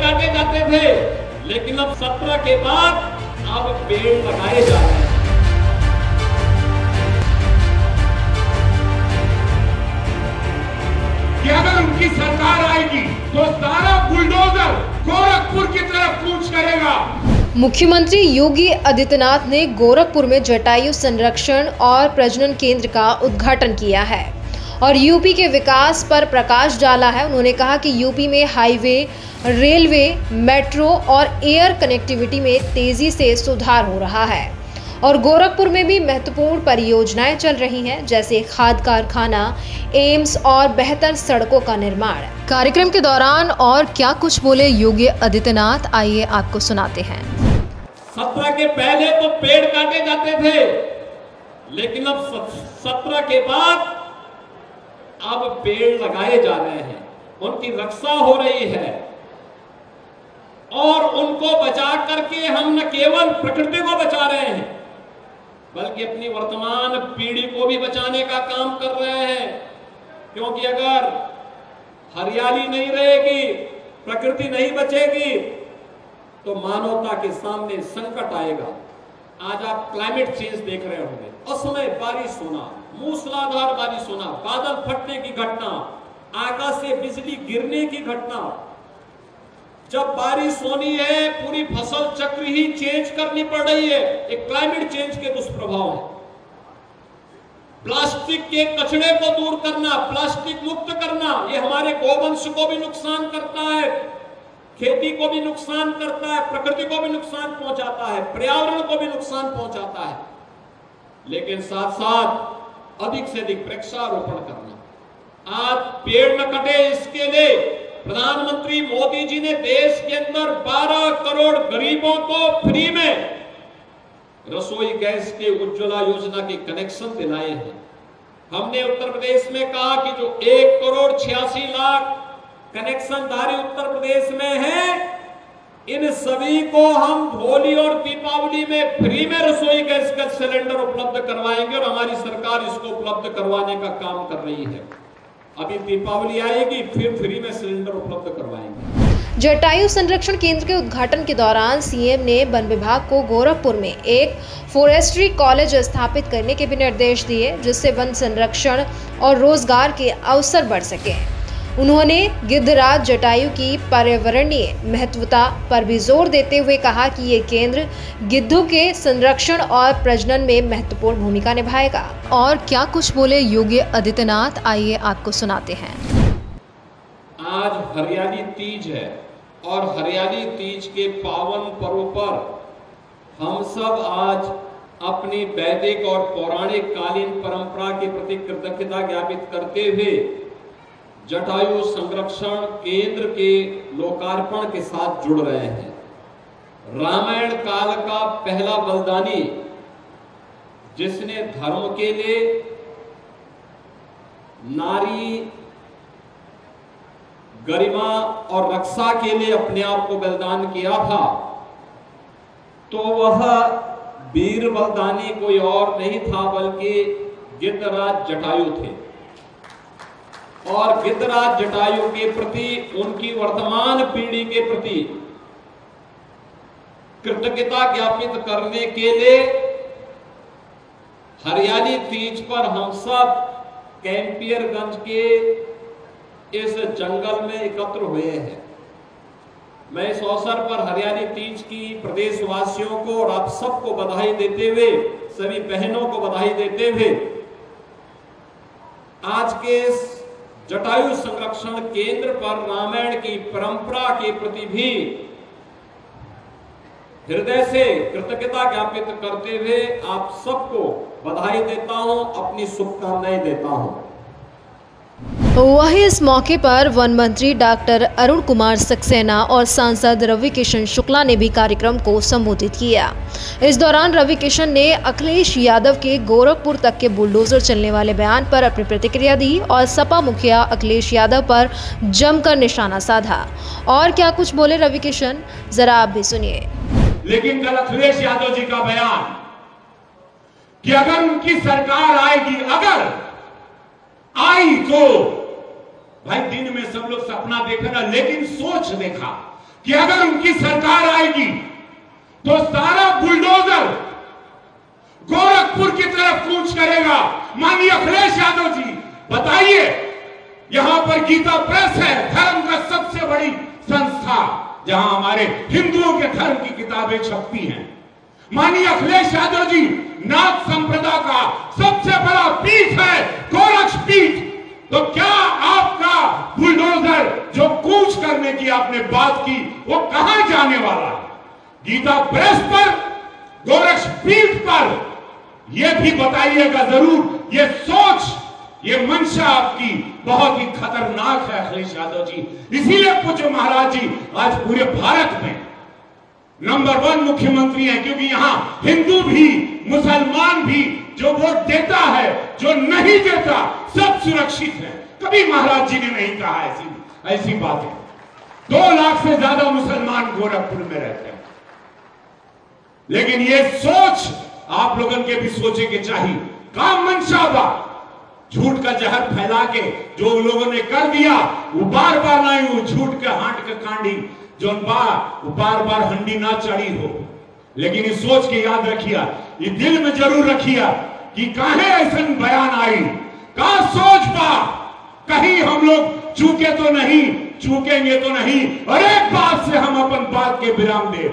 काटे जाते थे लेकिन अब सत्रह के बाद अब पेड़ लगाए जा रहे हैं। कि अगर उनकी सरकार आएगी तो सारा बुलडोजर गोरखपुर की तरफ़ कूच करेगा। मुख्यमंत्री योगी आदित्यनाथ ने गोरखपुर में जटायु संरक्षण और प्रजनन केंद्र का उद्घाटन किया है। और यूपी के विकास पर प्रकाश डाला है। उन्होंने कहा कि यूपी में हाईवे रेलवे मेट्रो और एयर कनेक्टिविटी में तेज़ी से सुधार हो रहा है। और गोरखपुर में भी महत्वपूर्ण परियोजनाएँ चल रही हैं जैसे खाद कारखाना एम्स और बेहतर सड़कों का निर्माण। कार्यक्रम के दौरान और क्या कुछ बोले योगी आदित्यनाथ आइए आपको सुनाते हैं। सत्रह के पहले तो पेड़ काटे जाते थे लेकिन अब सत्रह के बाद अब पेड़ लगाए जा रहे हैं। उनकी रक्षा हो रही है। और उनको बचा करके हम न केवल प्रकृति को बचा रहे हैं, बल्कि अपनी वर्तमान पीढ़ी को भी बचाने का काम कर रहे हैं। क्योंकि अगर हरियाली नहीं रहेगी, प्रकृति नहीं बचेगी तो मानवता के सामने संकट आएगा। आज आप क्लाइमेट चेंज देख रहे होंगे। असमय बारिश होना, मूसलाधार बारिश होना, बादल फटने की घटना, आकाश से बिजली गिरने की घटना। जब बारिश होनी है, पूरी फ़सल चक्र ही चेंज करनी पड़ रही है। एक क्लाइमेट चेंज के दुष्प्रभाव है। प्लास्टिक के कचड़े को दूर करना, प्लास्टिक मुक्त करना, ये हमारे गोवंश को भी नुकसान करता है। खेती को भी नुकसान करता है, प्रकृति को भी नुकसान पहुंचाता है, पर्यावरण को भी नुकसान पहुंचाता है। लेकिन साथ साथ अधिक से अधिक वृक्षारोपण करना। आज पेड़ न कटे इसके लिए प्रधानमंत्री मोदी जी ने देश के अंदर 12 करोड़ गरीबों को फ्री में रसोई गैस के उज्ज्वला योजना के कनेक्शन दिलाए हैं। हमने उत्तर प्रदेश में कहा कि जो एक करोड़ छियासी लाख कनेक्शन धारी उत्तर प्रदेश में है। इन सभी को हम होली और दीपावली में फ्री में रसोई गैस का सिलेंडर उपलब्ध करवाएँगे और हमारी सरकार इसको उपलब्ध करवाने का काम कर रही है। अभी दीपावली आएगी, फिर फ्री में सिलेंडर उपलब्ध करवाएँगे। जटायु संरक्षण केंद्र के उद्घाटन के दौरान सीएम ने वन विभाग को गोरखपुर में एक फॉरेस्ट्री कॉलेज स्थापित करने के भी निर्देश दिए, जिससे वन संरक्षण और रोज़गार के अवसर बढ़ सके। उन्होंने गिद्धराज जटायु की पर्यावरणीय महत्वता पर भी ज़ोर देते हुए कहा कि ये केंद्र गिद्धों के संरक्षण और प्रजनन में महत्वपूर्ण भूमिका निभाएगा। और क्या कुछ बोले योगी आदित्यनाथ? आइए आपको सुनाते हैं। आज हरियाली तीज है और हरियाली तीज के पावन पर्व पर हम सब आज अपनी वैदिक और पौराणिक कालीन परंपरा के प्रति कृतज्ञता ज्ञापित करते हुए जटायु संरक्षण केंद्र के लोकार्पण के साथ जुड़ रहे हैं। रामायण काल का पहला बलिदानी, जिसने धर्म के लिए नारी, गरिमा और रक्षा के लिए अपने आप को बलिदान किया था तो वह वीर बलिदानी कोई और नहीं था, बल्कि गिद्धराज जटायु थे। और गिद्धराज जटायु के प्रति, उनकी वर्तमान पीढ़ी के प्रति कृतज्ञता ज्ञापित करने के लिए हरियाली तीज पर हम सब कैंपियरगंज के इस जंगल में एकत्र हुए हैं। मैं इस अवसर पर हरियाली तीज की प्रदेशवासियों को और आप सबको बधाई देते हुए, सभी बहनों को बधाई देते हुए, आज के जटायु संरक्षण केंद्र पर रामायण की परंपरा के प्रति भी हृदय से कृतज्ञता ज्ञापित करते हुए आप सबको बधाई देता हूँ, अपनी शुभकामनाएँ देता हूँ। वहीं इस मौके पर वन मंत्री डॉक्टर अरुण कुमार सक्सेना और सांसद रवि किशन शुक्ला ने भी कार्यक्रम को संबोधित किया। इस दौरान रवि किशन ने अखिलेश यादव के गोरखपुर तक के बुलडोजर चलने वाले बयान पर अपनी प्रतिक्रिया दी और सपा मुखिया अखिलेश यादव पर जमकर निशाना साधा। और क्या कुछ बोले रवि किशन जरा आप भी सुनिए। लेकिन कल अखिलेश यादव जी का बयान कि अगर उनकी सरकार आएगी, अगर आई तो भाई, दिन में सब लोग सपना देखे ना, लेकिन सोच देखा कि अगर उनकी सरकार आएगी तो सारा बुलडोजर गोरखपुर की तरफ़ कूच करेगा। माननीय अखिलेश यादव जी, बताइए, यहाँ पर गीता प्रेस है, धर्म का सबसे बड़ी संस्था, जहाँ हमारे हिंदुओं के धर्म की किताबें छपती हैं। माननीय अखिलेश यादव जी, नाथ संप्रदा का सबसे बड़ा पीठ है गोरक्ष पीठ। तो क्या आपका आपने बात की, वो कहाँ जाने वाला है? गीता प्रेस पर, गोरक्ष पीठ पर। यह भी बताइएगा ज़रूर, ये सोच, ये मंशा आपकी बहुत ही खतरनाक है, अखिलेश यादव जी। इसीलिए पूज्य महाराज जी, आज पूरे भारत में नंबर वन मुख्यमंत्री है, क्योंकि यहाँ हिंदू भी, मुसलमान भी, जो वोट देता है, जो नहीं देता, सब सुरक्षित है। कभी महाराज जी ने नहीं कहा ऐसी ऐसी बातें। दो लाख से ज़्यादा मुसलमान गोरखपुर में रहते हैं। लेकिन ये सोच आप लोगों के भी सोचे के चाहिए। काम मंशा बा झूठ का जहर फैला के जो उन लोगों ने कर दिया, वो बार बार ना वो झूठ के हाट के कांडी, जो बा, वो बार बार हंडी ना चढ़ी हो। लेकिन इस सोच के याद रखिया, ये दिल में ज़रूर रखिया कि काहे ऐसा बयान आई का सोच पा कहीं हम लोग चूके तो नहीं चूकेंगे तो नहीं। और एक बात से हम अपन बात के विराम दे।